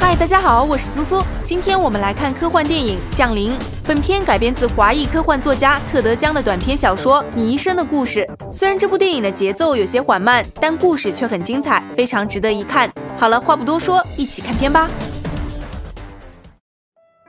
嗨，大家好，我是苏苏。今天我们来看科幻电影《降临》。本片改编自华裔科幻作家特德·江的短篇小说《你一生的故事》。虽然这部电影的节奏有些缓慢，但故事却很精彩，非常值得一看。好了，话不多说，一起看片吧。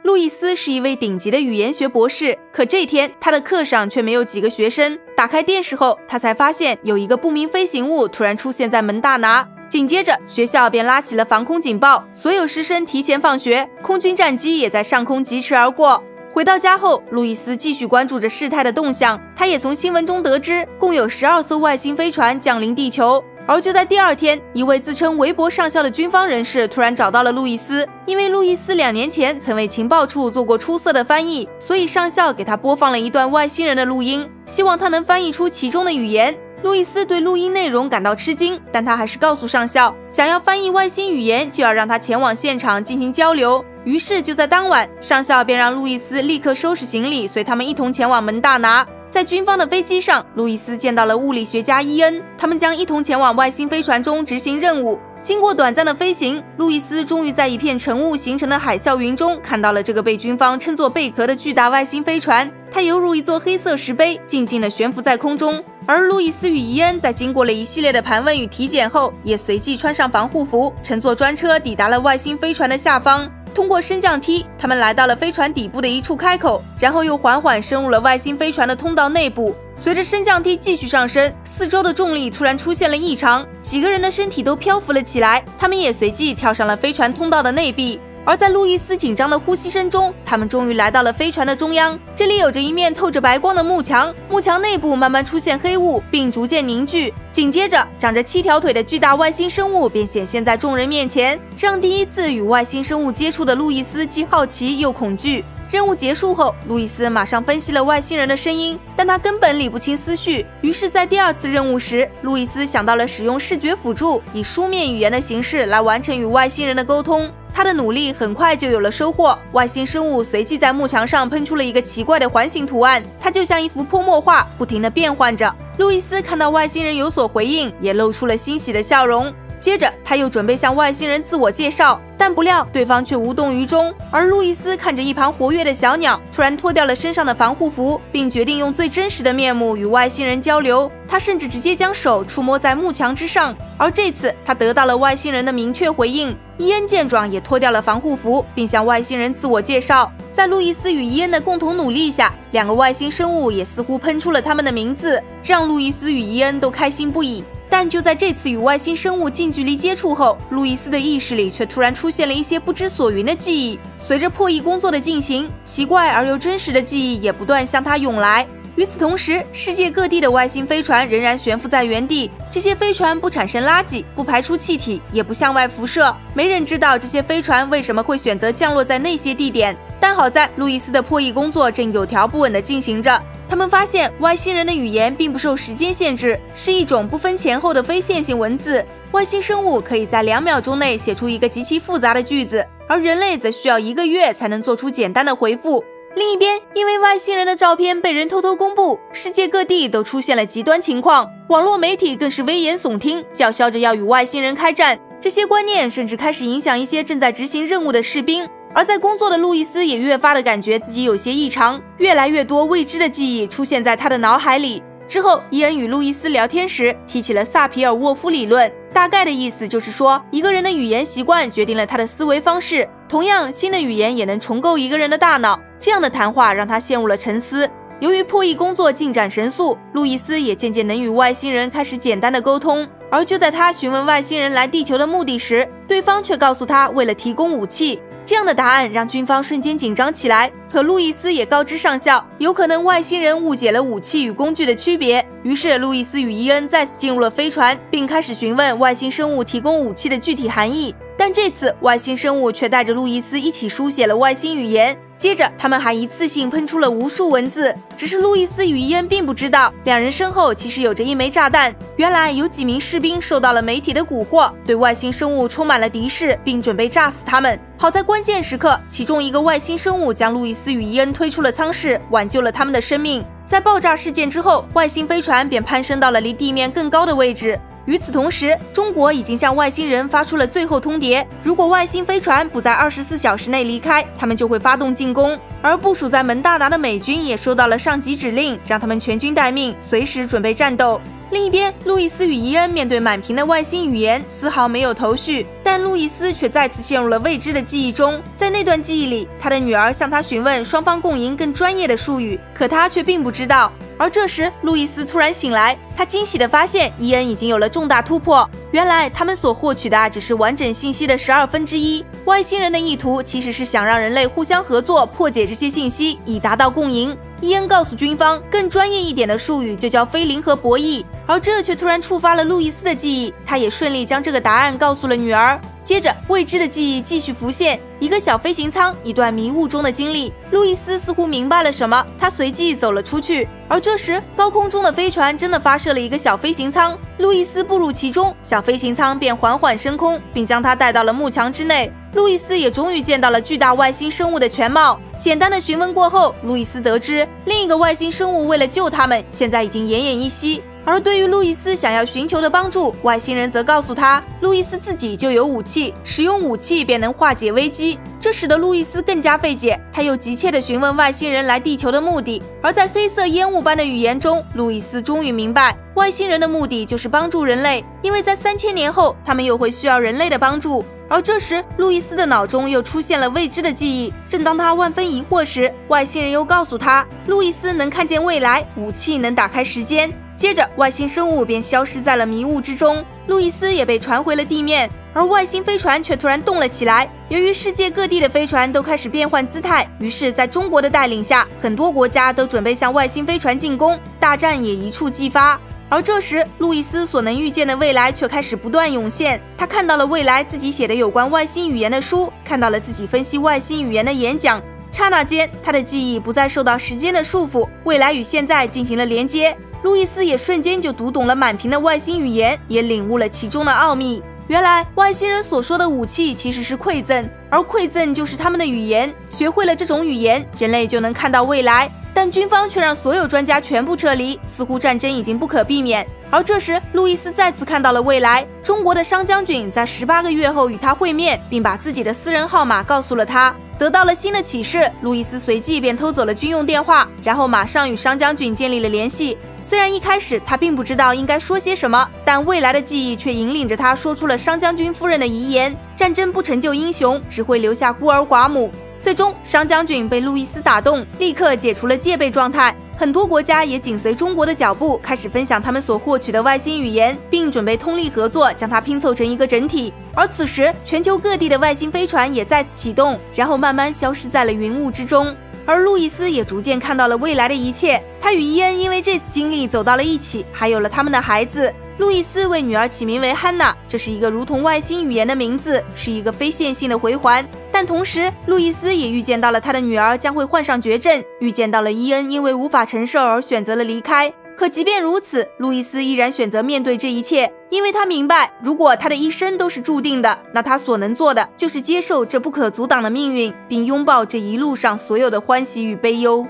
路易斯是一位顶级的语言学博士，可这天他的课上却没有几个学生。打开电视后，他才发现有一个不明飞行物突然出现在门大拿。紧接着，学校便拉起了防空警报，所有师生提前放学。空军战机也在上空疾驰而过。回到家后，路易斯继续关注着事态的动向。他也从新闻中得知，共有十二艘外星飞船降临地球。而就在第二天，一位自称韦伯上校的军方人士突然找到了路易斯，因为路易斯两年前曾为情报处做过出色的翻译，所以上校给他播放了一段外星人的录音，希望他能翻译出其中的语言。路易斯对录音内容感到吃惊，但他还是告诉上校，想要翻译外星语言，就要让他前往现场进行交流。于是就在当晚，上校便让路易斯立刻收拾行李，随他们一同前往门大拿。在军方的飞机上，路易斯见到了物理学家伊恩，他们将一同前往外星飞船中执行任务。经过短暂的飞行，路易斯终于在一片晨雾形成的海啸云中看到了这个被军方称作贝壳的巨大外星飞船。它犹如一座黑色石碑，静静地悬浮在空中。而路易斯与伊恩在经过了一系列的盘问与体检后，也随即穿上防护服，乘坐专车抵达了外星飞船的下方。通过升降梯，他们来到了飞船底部的一处开口，然后又缓缓深入了外星飞船的通道内部。随着升降梯继续上升，四周的重力突然出现了异常，几个人的身体都漂浮了起来，他们也随即跳上了飞船通道的内壁。而在路易斯紧张的呼吸声中，他们终于来到了飞船的中央。这里有着一面透着白光的幕墙，幕墙内部慢慢出现黑雾，并逐渐凝聚。紧接着，长着七条腿的巨大外星生物便显现在众人面前。这让第一次与外星生物接触的路易斯既好奇又恐惧。任务结束后，路易斯马上分析了外星人的声音，但他根本理不清思绪。于是，在第二次任务时，路易斯想到了使用视觉辅助，以书面语言的形式来完成与外星人的沟通。他的努力很快就有了收获，外星生物随即在幕墙上喷出了一个奇怪的环形图案，它就像一幅泼墨画，不停地变换着。路易斯看到外星人有所回应，也露出了欣喜的笑容。接着，他又准备向外星人自我介绍，但不料对方却无动于衷。而路易斯看着一旁活跃的小鸟，突然脱掉了身上的防护服，并决定用最真实的面目与外星人交流。他甚至直接将手触摸在幕墙之上，而这次他得到了外星人的明确回应。伊恩见状，也脱掉了防护服，并向外星人自我介绍。在路易斯与伊恩的共同努力下，两个外星生物也似乎喷出了他们的名字，这让路易斯与伊恩都开心不已。但就在这次与外星生物近距离接触后，路易斯的意识里却突然出现了一些不知所云的记忆。随着破译工作的进行，奇怪而又真实的记忆也不断向他涌来。与此同时，世界各地的外星飞船仍然悬浮在原地。这些飞船不产生垃圾，不排出气体，也不向外辐射。没人知道这些飞船为什么会选择降落在那些地点。但好在路易斯的破译工作正有条不紊地进行着。他们发现外星人的语言并不受时间限制，是一种不分前后的非线性文字。外星生物可以在两秒钟内写出一个极其复杂的句子，而人类则需要一个月才能做出简单的回复。另一边，因为外星人的照片被人偷偷公布，世界各地都出现了极端情况，网络媒体更是危言耸听，叫嚣着要与外星人开战。这些观念甚至开始影响一些正在执行任务的士兵。而在工作的路易斯也越发的感觉自己有些异常，越来越多未知的记忆出现在他的脑海里。之后，伊恩与路易斯聊天时提起了萨皮尔沃夫理论，大概的意思就是说，一个人的语言习惯决定了他的思维方式。同样，新的语言也能重构一个人的大脑。这样的谈话让他陷入了沉思。由于破译工作进展神速，路易斯也渐渐能与外星人开始简单的沟通。而就在他询问外星人来地球的目的时，对方却告诉他，为了提供武器。这样的答案让军方瞬间紧张起来，可路易斯也告知上校，有可能外星人误解了武器与工具的区别。于是，路易斯与伊恩再次进入了飞船，并开始询问外星生物提供武器的具体含义。但这次，外星生物却带着路易斯一起书写了外星语言。接着，他们还一次性喷出了无数文字。只是路易斯与伊恩并不知道，两人身后其实有着一枚炸弹。原来有几名士兵受到了媒体的蛊惑，对外星生物充满了敌视，并准备炸死他们。好在关键时刻，其中一个外星生物将路易斯与伊恩推出了舱室，挽救了他们的生命。在爆炸事件之后，外星飞船便攀升到了离地面更高的位置。与此同时，中国已经向外星人发出了最后通牒：如果外星飞船不在二十四小时内离开，他们就会发动进攻。而部署在门大达的美军也收到了上级指令，让他们全军待命，随时准备战斗。另一边，路易斯与伊恩面对满屏的外星语言，丝毫没有头绪。但路易斯却再次陷入了未知的记忆中。在那段记忆里，他的女儿向他询问双方共赢更专业的术语，可他却并不知道。而这时，路易斯突然醒来，他惊喜地发现伊恩已经有了重大突破。原来，他们所获取的只是完整信息的十二分之一。外星人的意图其实是想让人类互相合作，破解这些信息，以达到共赢。伊恩告诉军方，更专业一点的术语就叫非零和博弈。而这却突然触发了路易斯的记忆，他也顺利将这个答案告诉了女儿。接着，未知的记忆继续浮现，一个小飞行舱，一段迷雾中的经历。路易斯似乎明白了什么，他随即走了出去。而这时，高空中的飞船真的发射了一个小飞行舱，路易斯步入其中，小飞行舱便缓缓升空，并将他带到了幕墙之内。路易斯也终于见到了巨大外星生物的全貌。简单的询问过后，路易斯得知，另一个外星生物为了救他们，现在已经奄奄一息。而对于路易斯想要寻求的帮助，外星人则告诉他，路易斯自己就有武器，使用武器便能化解危机。这使得路易斯更加费解，他又急切地询问外星人来地球的目的。而在黑色烟雾般的语言中，路易斯终于明白，外星人的目的就是帮助人类，因为在三千年后，他们又会需要人类的帮助。而这时，路易斯的脑中又出现了未知的记忆。正当他万分疑惑时，外星人又告诉他，路易斯能看见未来，武器能打开时间。接着，外星生物便消失在了迷雾之中，路易斯也被传回了地面，而外星飞船却突然动了起来。由于世界各地的飞船都开始变换姿态，于是，在中国的带领下，很多国家都准备向外星飞船进攻，大战也一触即发。而这时，路易斯所能预见的未来却开始不断涌现。他看到了未来自己写的有关外星语言的书，看到了自己分析外星语言的演讲。刹那间，他的记忆不再受到时间的束缚，未来与现在进行了连接。路易斯也瞬间就读懂了满屏的外星语言，也领悟了其中的奥秘。原来外星人所说的武器其实是馈赠，而馈赠就是他们的语言。学会了这种语言，人类就能看到未来。但军方却让所有专家全部撤离，似乎战争已经不可避免。而这时，路易斯再次看到了未来。中国的商将军在十八个月后与他会面，并把自己的私人号码告诉了他。得到了新的启示，路易斯随即便偷走了军用电话，然后马上与商将军建立了联系。虽然一开始他并不知道应该说些什么，但未来的记忆却引领着他说出了商将军夫人的遗言：战争不成就英雄，只会留下孤儿寡母。最终，商将军被路易斯打动，立刻解除了戒备状态。很多国家也紧随中国的脚步，开始分享他们所获取的外星语言，并准备通力合作，将它拼凑成一个整体。而此时，全球各地的外星飞船也再次启动，然后慢慢消失在了云雾之中。而路易斯也逐渐看到了未来的一切。他与伊恩因为这次经历走到了一起，还有了他们的孩子。路易斯为女儿起名为汉娜，这是一个如同外星语言的名字，是一个非线性的回环。但同时，路易斯也预见到了他的女儿将会患上绝症，预见到了伊恩因为无法承受而选择了离开。可即便如此，路易斯依然选择面对这一切，因为他明白，如果他的一生都是注定的，那他所能做的就是接受这不可阻挡的命运，并拥抱这一路上所有的欢喜与悲忧。